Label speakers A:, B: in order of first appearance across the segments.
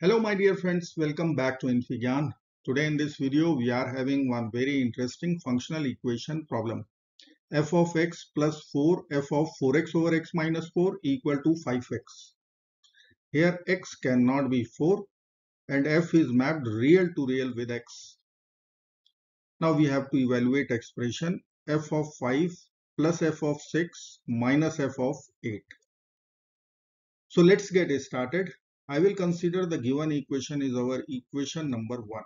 A: Hello my dear friends, welcome back to infyGyan. Today in this video we are having one very interesting functional equation problem. f of x plus 4 f of 4x over x minus 4 equal to 5x. Here x cannot be 4 and f is mapped real to real with x. Now we have to evaluate expression f of 5 plus f of 6 minus f of 8. So let's get started. I will consider the given equation is our equation number 1.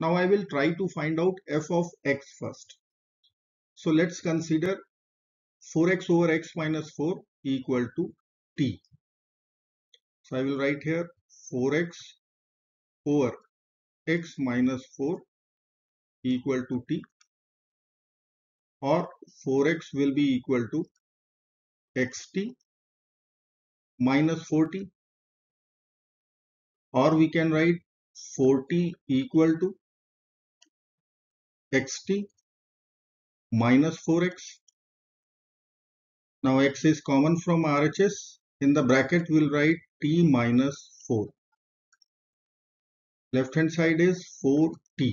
A: Now I will try to find out f of x first. So let's consider 4x over x minus 4 equal to t. So I will write here 4x over x minus 4 equal to t or 4x will be equal to xt minus 40 or we can write 40 equal to xt minus 4x. Now x is common from RHS. In the bracket we'll write t minus 4. Left hand side is 4t.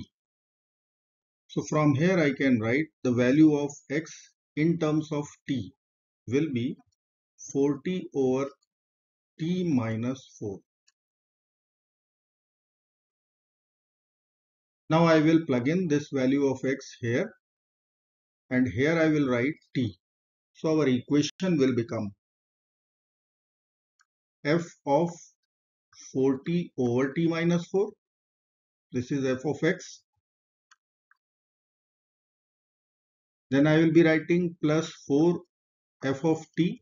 A: So from here I can write the value of x in terms of t will be 40 over t minus 4. Now I will plug in this value of x here and here I will write t. So our equation will become f of 40 over t minus 4. This is f of x. Then I will be writing plus 4 f of t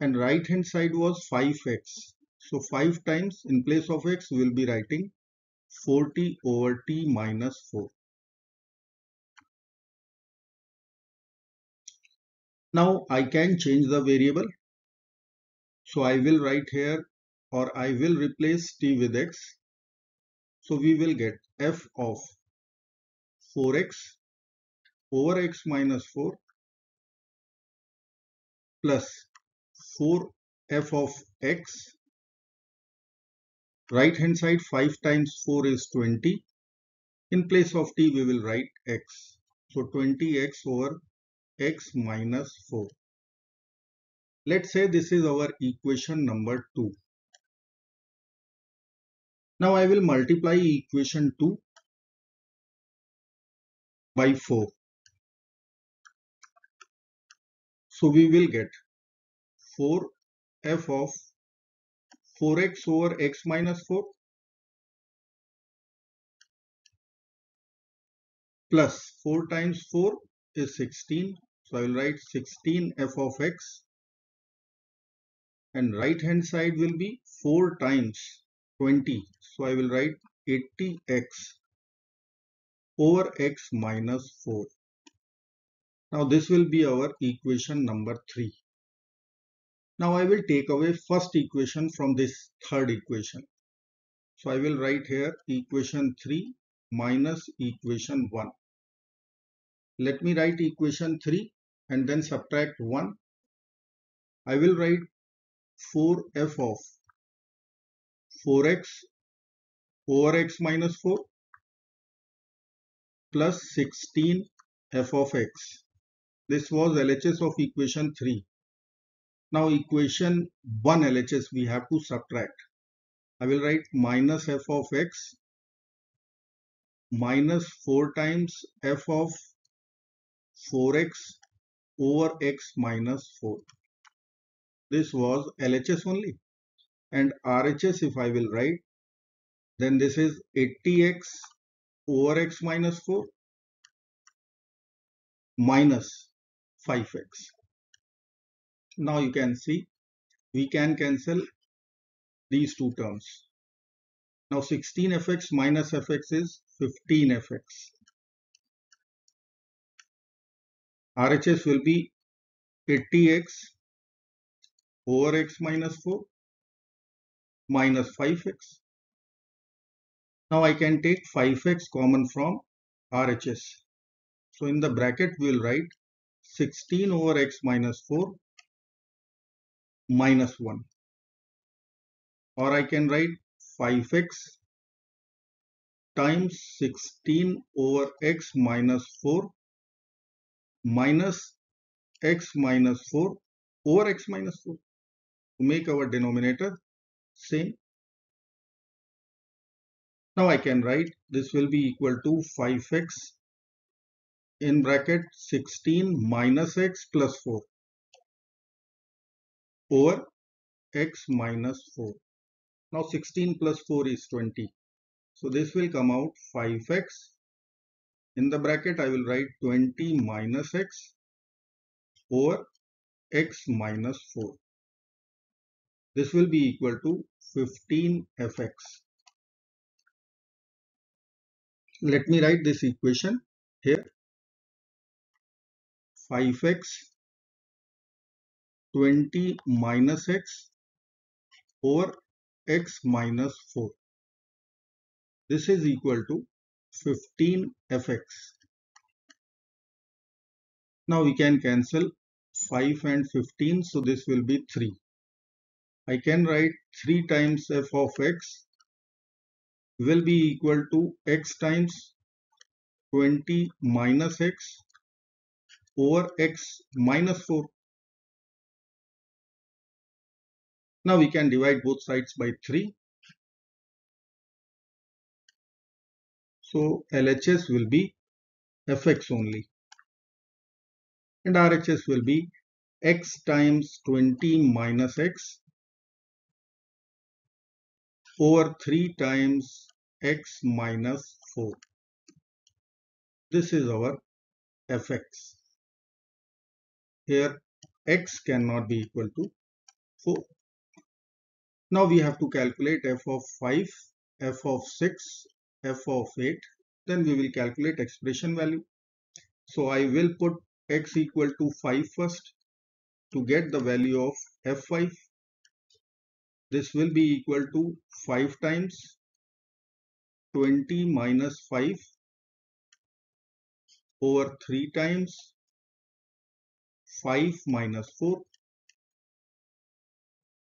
A: and right hand side was 5x. So 5 times in place of x we will be writing 40 over t minus 4. Now I can change the variable. So I will write here or I will replace t with x. So we will get f of 4x over x minus 4 plus 4 f of x right hand side 5 times 4 is 20 in place of t we will write x. So 20x over x minus 4 let's say this is our equation number 2 now I will multiply equation 2 by 4 so we will get 4 f of 4x over x minus 4 plus 4 times 4 is 16. So I will write 16 f of x and right hand side will be 4 times 20. So I will write 80x over x minus 4. Now this will be our equation number 3. Now I will take away first equation from this third equation. So I will write here equation 3 minus equation 1. Let me write equation 3 and then subtract 1. I will write 4f of 4x over x minus 4 plus 16 f of x. This was LHS of equation 3. Now equation 1 LHS we have to subtract. I will write minus f of x minus 4 times f of 4x over x minus 4. This was LHS only and RHS if I will write then this is 80x over x minus 4 minus 5x. Now you can see we can cancel these two terms. Now 16fx minus fx is 15fx. RHS will be 80x over x minus 4 minus 5x. Now I can take 5x common from RHS. So in the bracket we will write 16 over x minus 4 minus 1. or I can write 5x times 16 over x minus 4 minus x minus 4 over x minus 4 to make our denominator same. Now I can write this will be equal to 5x in bracket 16 minus x plus 4 over x minus 4. Now 16 plus 4 is 20. So this will come out 5x. In the bracket I will write 20 minus x over x minus 4. This will be equal to 15fx. Let me write this equation here. 5x 20 minus x over x minus 4. This is equal to 15 fx. Now we can cancel 5 and 15 so this will be 3. I can write 3 times f of x will be equal to x times 20 minus x over x minus 4. Now we can divide both sides by 3. So LHS will be Fx only. And RHS will be x times 20 minus x over 3 times x minus 4. This is our fx. Here x cannot be equal to 4. Now we have to calculate f of 5, f of 6, f of 8. Then we will calculate expression value. So I will put x equal to 5 first to get the value of f5. This will be equal to 5 times 20 minus 5 over 3 times 5 minus 4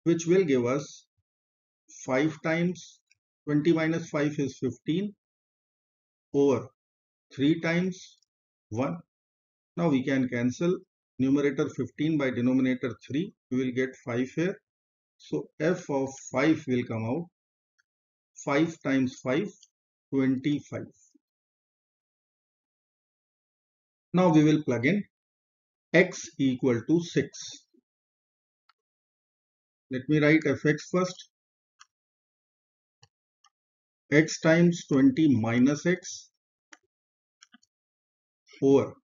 A: which will give us 5 times 20 minus 5 is 15 over 3 times 1. Now we can cancel numerator 15 by denominator 3. We will get 5 here. So f of 5 will come out 5 times 5 25. Now we will plug in x equal to 6. Let me write fx first. X times 20 minus x over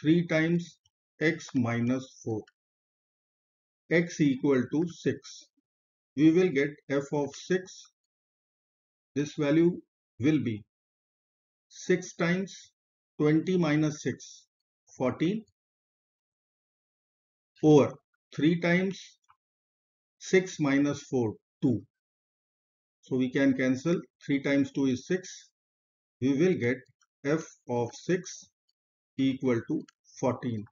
A: 3 times x minus 4. x equal to 6. We will get f of 6. This value will be 6 times 20 minus 6, 14 over 3 times 6 minus 4, 2. So we can cancel 3 times 2 is 6. We will get f of 6 equal to 14.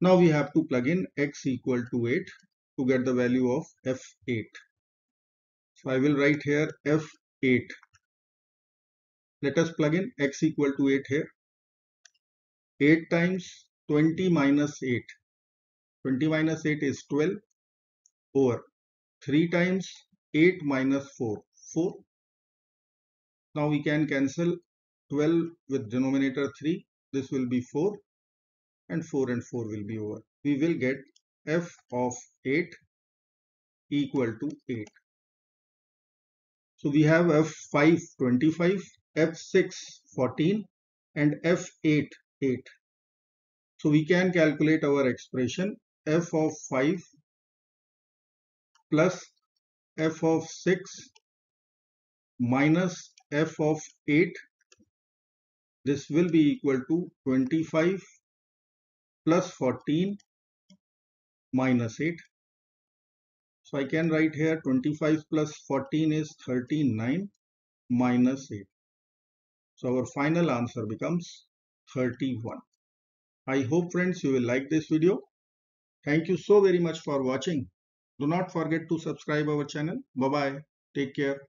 A: Now we have to plug in x equal to 8 to get the value of f8. So I will write here f8. Let us plug in x equal to 8 here. 8 times 20 minus 8. 20 minus 8 is 12 over 3 times 8 minus 4. 4. Now we can cancel 12 with denominator 3. This will be 4 and 4 and 4 will be over. We will get f of 8 equal to 8. So we have f5 25, f6 14 and f8 8. So we can calculate our expression f of 5 plus f of 6 minus f of 8. This will be equal to 25 plus 14 minus 8. So I can write here 25 plus 14 is 39 minus 8. So our final answer becomes 31. I hope friends you will like this video. Thank you so very much for watching. Do not forget to subscribe our channel. Bye bye. Take care.